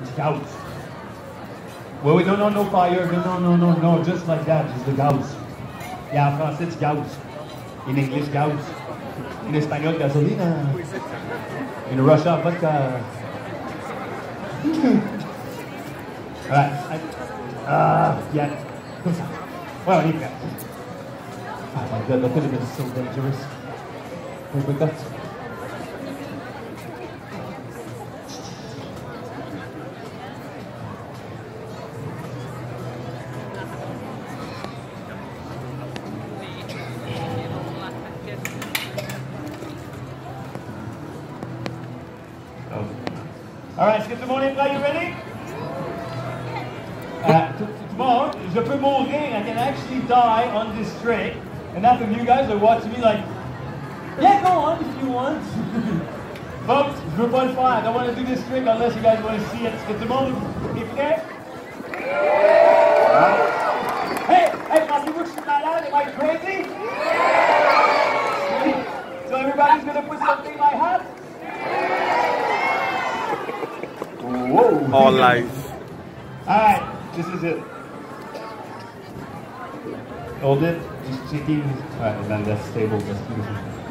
It's gout. Wait, wait, no, no, fire. No, no, no, no, no. Just like that. Just the gout. Yeah, en français, it's gout. In English, gout. In espagnol, gasolina. In Russia, vodka. Alright. I- Ah, yeah. Well, you got Oh my god, that could have been so dangerous. Wait, wait, that's... All right, skip the morning play. You ready? Uh, tomorrow, je peux mourir. I can actually die on this trick. And half of you guys are watching me like, yeah, go on if you want. Folks, je veux pas le faire. I don't want to do this trick unless you guys want to see it. Skip the morning. Est prêt? Hey, hey, pensez-vous que je suis? Am I crazy? So everybody's gonna put something in my hat? Whoa. All life. Alright, this is it. Hold it, just checking. Alright, and then that's stable, that's.